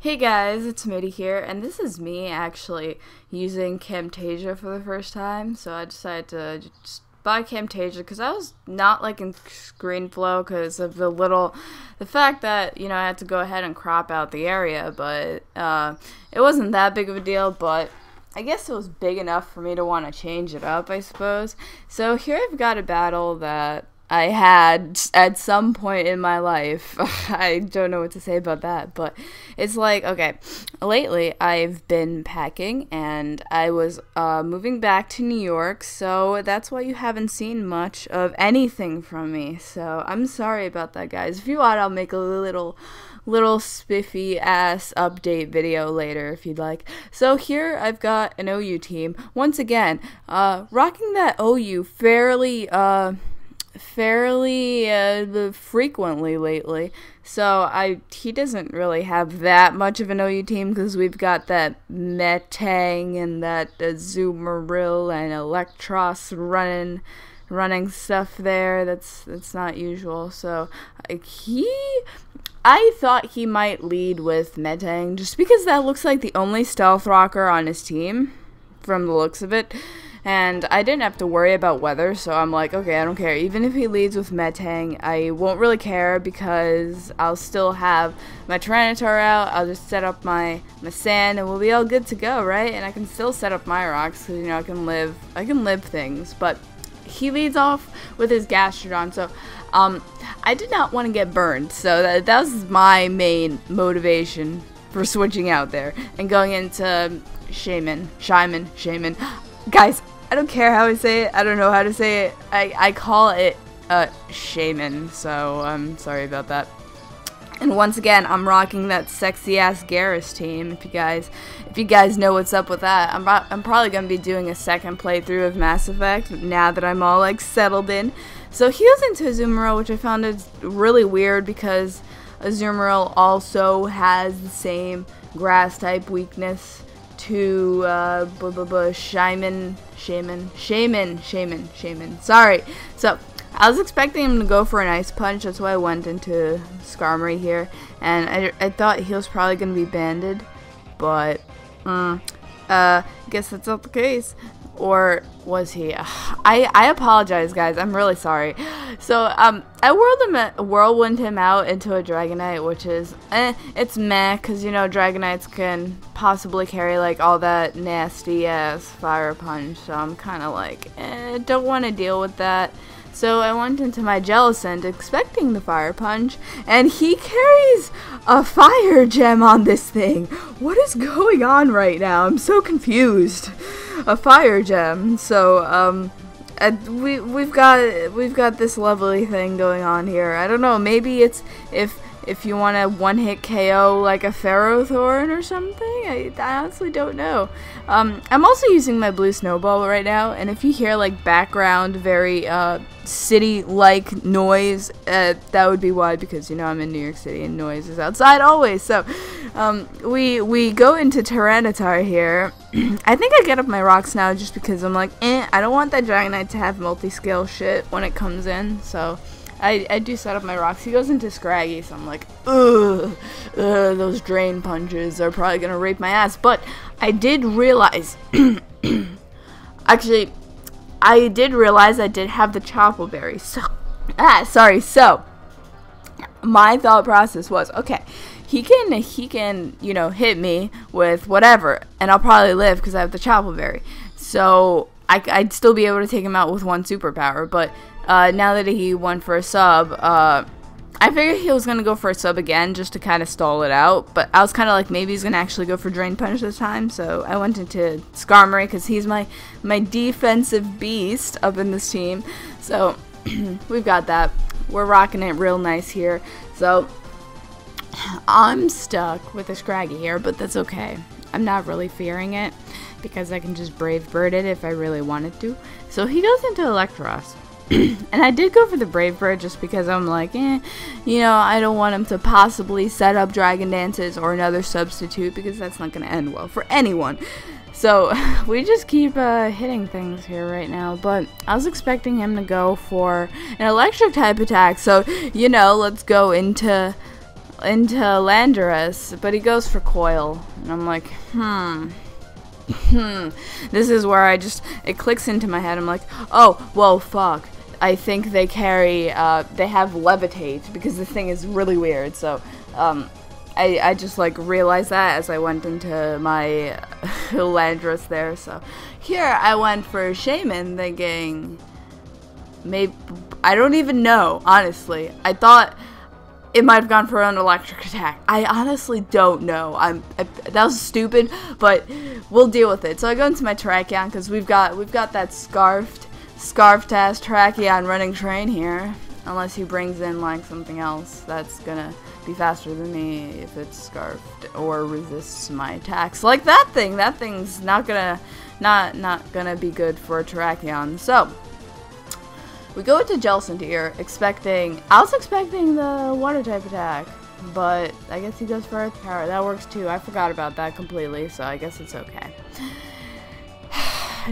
Hey guys, it's Mooty here, and this is me actually using Camtasia for the first time. So I decided to just buy Camtasia because I was not liking ScreenFlow because of the little, the fact that you know I had to go ahead and crop out the area, but uh, it wasn't that big of a deal. But I guess it was big enough for me to want to change it up, I suppose. So here I've got a battle that I had at some point in my life. I don't know what to say about that, but it's like, okay, lately I've been packing and I was uh, moving back to New York, so that's why you haven't seen much of anything from me. So I'm sorry about that, guys. If you want, I'll make a little little spiffy ass update video later if you'd like. So here I've got an OU team. Once again, uh, rocking that OU fairly, uh, fairly uh, frequently lately. So I he doesn't really have that much of an OU team because we've got that Metang and that Azumarill and Eelektross running running stuff there. That's that's not usual. So he I thought he might lead with Metang just because that looks like the only stealth rocker on his team from the looks of it and I didn't have to worry about weather, so I'm like, okay, I don't care. Even if he leads with Metang, I won't really care because I'll still have my Tyranitar out. I'll just set up my, my sand, and we'll be all good to go, right? And I can still set up my rocks because you know I can live I can live things, but he leads off with his Gastrodon, so um, I did not want to get burned, so that, that was my main motivation for switching out there and going into Shaman, Shaman, Shaman. Guys, I don't care how I say it. I don't know how to say it. I, I call it uh, Shaman, so I'm sorry about that. And once again, I'm rocking that sexy ass Garrus team. If you guys, if you guys know what's up with that, I'm I'm probably gonna be doing a second playthrough of Mass Effect now that I'm all like settled in. So he was into Azumarill, which I found is really weird because Azumarill also has the same grass type weakness to uh, Shaman, Shaman, Shaman, Shaman, Shaman. Sorry. So, I was expecting him to go for an ice punch. That's why I went into Skarmory here. And I, I thought he was probably going to be banded. But, mm, uh, guess that's not the case. Or was he? I, I apologize, guys. I'm really sorry. So, um, I whirled him, whirlwind him out into a Dragonite, which is, eh, it's meh, because, you know, Dragonites can possibly carry, like, all that nasty-ass Fire Punch, so I'm kind of like, eh, don't want to deal with that. So I went into my Jellicent expecting the Fire Punch, and he carries a Fire Gem on this thing. What is going on right now? I'm so confused. A Fire Gem. So, um, we we've got we've got this lovely thing going on here. I don't know. Maybe it's if if you want to one hit KO like a Ferrothorn or something. I, I honestly don't know. Um, I'm also using my blue snowball right now, and if you hear like background, very uh, city like noise, uh, that would be why, because you know I'm in New York City and noise is outside always. So um, we, we go into Tyranitar here. I think I get up my rocks now just because I'm like, eh, I don't want that Dragonite to have multi scale shit when it comes in, so. I, I do set up my rocks. He goes into Scraggy, so I'm like, ugh, ugh, those drain punches are probably gonna rape my ass. But I did realize, actually, I did realize I did have the Chople Berry. So, ah, sorry. So, my thought process was, okay, he can, he can, you know, hit me with whatever, and I'll probably live because I have the Chople Berry. So, I, I'd still be able to take him out with one superpower, but uh, now that he went for a sub, uh, I figured he was gonna go for a sub again just to kind of stall it out. But I was kind of like maybe he's gonna actually go for drain punch this time. So I went into Skarmory because he's my my defensive beast up in this team. So we've got that. We're rocking it real nice here. So I'm stuck with a Scraggy here, but that's okay. I'm not really fearing it because I can just Brave Bird it if I really wanted to. So he goes into Eelektross. and I did go for the Brave Bird just because I'm like, eh, you know, I don't want him to possibly set up Dragon Dances or another substitute because that's not going to end well for anyone. So we just keep uh, hitting things here right now, but I was expecting him to go for an electric type attack. So, you know, let's go into into Landorus, but he goes for Coil. And I'm like, hmm. Hmm. This is where I just, it clicks into my head. I'm like, oh, whoa, fuck. I think they carry, uh, they have levitate because the thing is really weird. So, um, I, I just like realized that as I went into my Landorus there. So here I went for Shaman thinking maybe I don't even know, honestly. I thought it might have gone for an electric attack. I honestly don't know. I'm I, that was stupid, but we'll deal with it. So I go into my Terrakion because we've got we've got that scarfed scarfed ass Terrakion running train here. Unless he brings in like something else that's gonna be faster than me if it's scarfed or resists my attacks. Like that thing. That thing's not gonna not not gonna be good for a Terrakion. So we go into Jellicent here, expecting... I was expecting the water type attack, but I guess he goes for Earth Power. That works too. I forgot about that completely, so I guess it's okay.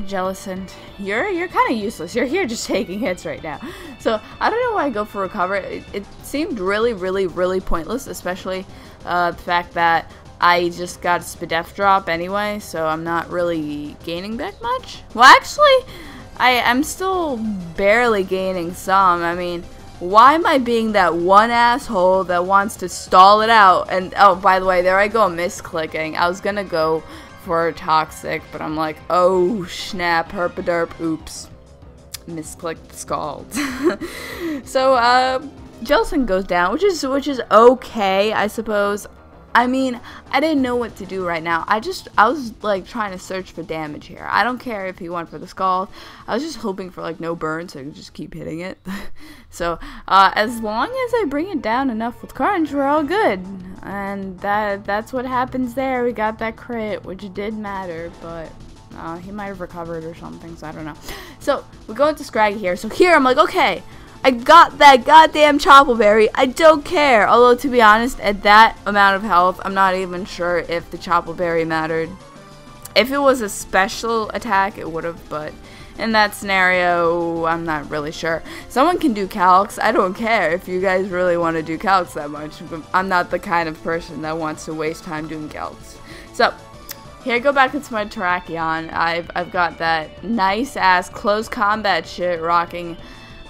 Jellicent, you're you're kind of useless. You're here just taking hits right now. So I don't know why I go for recover. It, it seemed really, really, really pointless, especially uh, the fact that I just got a Spadef drop anyway, so I'm not really gaining back much. Well, actually, I, I'm still barely gaining some. I mean, why am I being that one asshole that wants to stall it out? And, oh, by the way, there I go misclicking. I was gonna go for Toxic, but I'm like, oh, snap, herpaderp, oops. Misclicked Scald. so, uh, Jellicent goes down, which is, which is okay, I suppose. I mean, I didn't know what to do right now. I just, I was like trying to search for damage here. I don't care if he went for the Scald. I was just hoping for like no burn so I could just keep hitting it. so, uh, as long as I bring it down enough with crunch, we're all good. And that, that's what happens there. We got that crit, which did matter, but uh, he might have recovered or something, so I don't know. So, we go into Scraggy here. So here, I'm like, okay, I got that goddamn Chople Berry. I don't care. Although, to be honest, at that amount of health, I'm not even sure if the Chople Berry mattered. If it was a special attack, it would have, but in that scenario, I'm not really sure. Someone can do calcs. I don't care if you guys really want to do calcs that much. I'm not the kind of person that wants to waste time doing calcs. So, here I go back into my Terrakion. I've, I've got that nice ass close combat shit rocking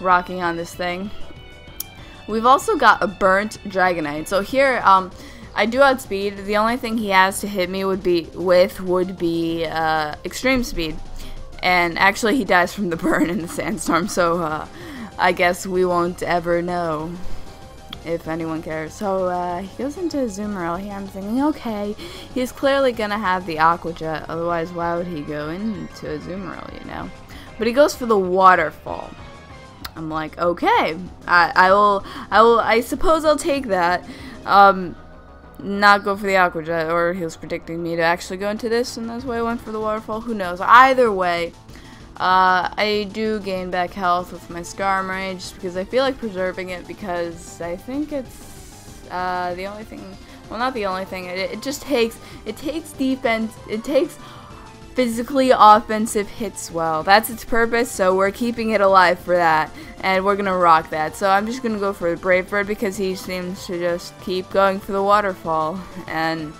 rocking on this thing. We've also got a burnt Dragonite. So here, um, I do outspeed. The only thing he has to hit me would be with would be uh, extreme speed. And actually, he dies from the burn in the sandstorm. So uh, I guess we won't ever know if anyone cares. So uh, he goes into Azumarill here. I'm thinking, okay, he's clearly gonna have the Aqua Jet. Otherwise, why would he go into Azumarill? You know. But he goes for the waterfall. I'm like, okay, I, I will, I will, I suppose I'll take that. Um, not go for the Aqua Jet, or he was predicting me to actually go into this, and that's why I went for the Waterfall. Who knows? Either way, uh, I do gain back health with my Skarmory, just because I feel like preserving it, because I think it's uh, the only thing, well, not the only thing, it, it just takes, it takes defense, it takes physically offensive hits well. That's its purpose, so we're keeping it alive for that, and we're gonna rock that. So I'm just gonna go for the Brave Bird because he seems to just keep going for the waterfall, and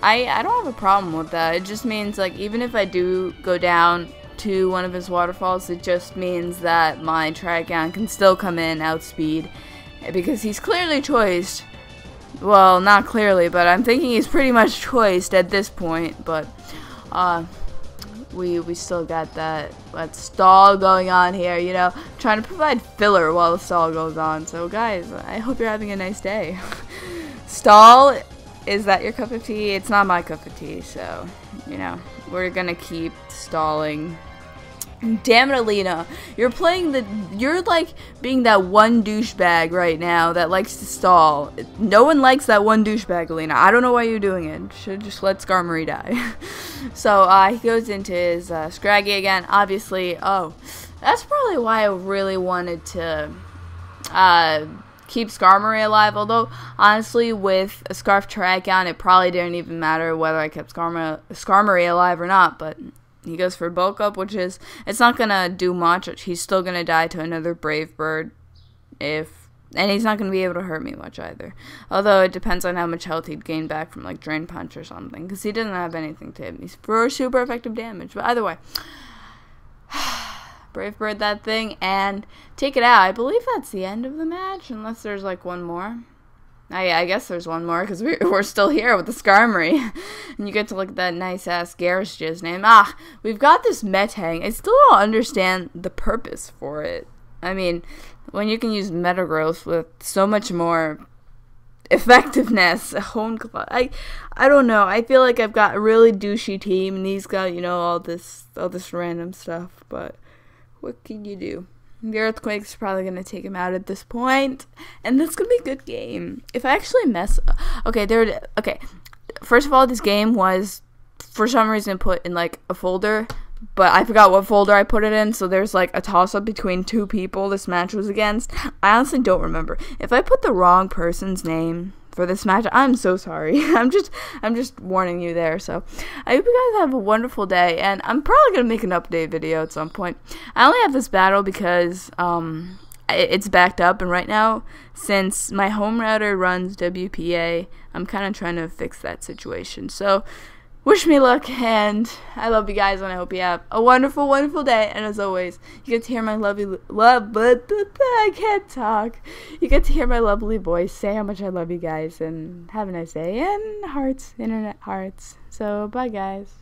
I I don't have a problem with that. It just means like even if I do go down to one of his waterfalls, it just means that my Trigon can still come in outspeed because he's clearly choiced. Well, not clearly, but I'm thinking he's pretty much choiced at this point, but uh, we we still got that that stall going on here, you know, trying to provide filler while the stall goes on. So guys, I hope you're having a nice day. stall, is that your cup of tea? It's not my cup of tea, so you know, we're gonna keep stalling Damn it, Alina. You're playing the. You're like being that one douchebag right now that likes to stall. No one likes that one douchebag, Alina. I don't know why you're doing it. Should just let Skarmory die. so uh, he goes into his uh, Scraggy again. Obviously, oh, that's probably why I really wanted to uh, keep Skarmory alive. Although, honestly, with a Scarf Terrakion, it probably didn't even matter whether I kept Skarmory, Skarmory alive or not. But he goes for bulk up, which is it's not gonna do much. He's still gonna die to another brave bird if And he's not to be able to hurt me much either. Although it depends on how much health he'd gain back from like Drain Punch or something. Because he doesn't have anything to hit me for super effective damage. But either way. Brave Bird that thing and take it out. I believe that's the end of the match. Unless there's like one more. I, I guess there's one more because we, we're still here with the Skarmory. and you get to look at that nice ass Garrus's name. Ah, we've got this Metang. I still don't understand the purpose for it. I mean, when you can use Metagross with so much more effectiveness, hone I, I don't know. I feel like I've got a really douchey team, and he's got you know all this all this random stuff. But what can you do? The Earthquake's probably to take him out at this point, and that's going to be a good game. If I actually mess, okay, there. Okay, first of all, this game was for some reason put in like a folder, but I forgot what folder I put it in. So there's like a toss up between two people this match was against. I honestly don't remember if I put the wrong person's name for this match. I'm so sorry. I'm just I'm just warning you there. So I hope you guys have a wonderful day and I'm probably gonna make an update video at some point. I only have this battle because um it's backed up and right now since my home router runs WPA I'm kind of trying to fix that situation so wish me luck and I love you guys and I hope you have a wonderful, wonderful day. And as always, you get to hear my lovely love, but I can't talk. You get to hear my lovely voice say how much I love you guys and have a nice day and hearts, internet hearts. So bye guys.